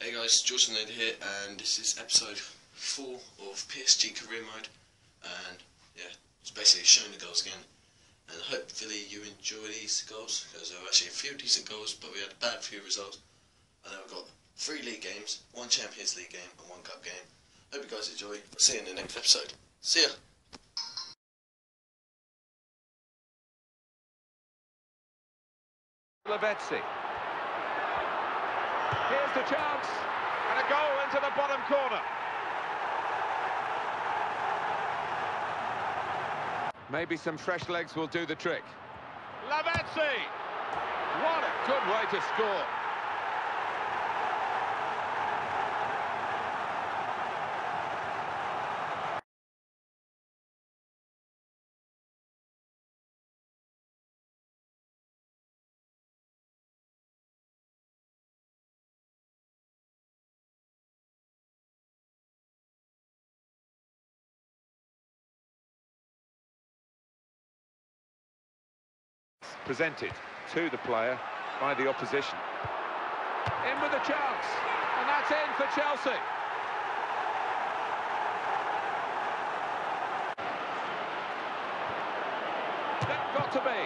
Hey guys, Jordan Nader here, and this is episode 4 of PSG Career Mode. And yeah, it's basically showing the goals again. And hopefully you enjoy these goals, because there were actually a few decent goals, but we had a bad few results. And then we've got three league games, one Champions League game, and one cup game. Hope you guys enjoy. See you in the next episode. See ya! Lavezzi. Here's the chance, and a goal into the bottom corner. Maybe some fresh legs will do the trick. Lavezzi! What a good way to score. Presented to the player by the opposition. In with a chance, and that's in for Chelsea. That got to be.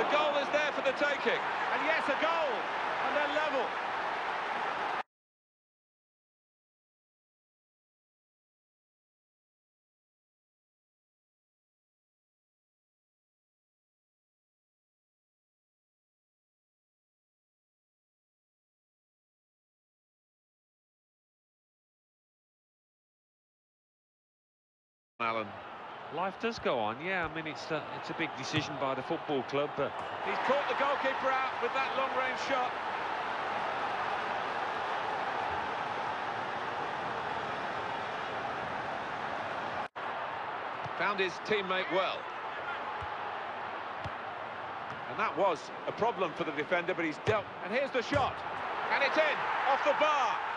The goal is there for the taking. And yes, a goal. And they're level. Alan. Life does go on, yeah. I mean, it's a, it's a big decision by the football club, but He's caught the goalkeeper out with that long-range shot. Found his teammate well. And that was a problem for the defender, but he's dealt. And here's the shot. And it's in, off the bar.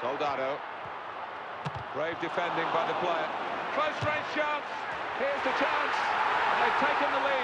Soldado. Brave defending by the player. Close range chance. Here's the chance. They've taken the lead.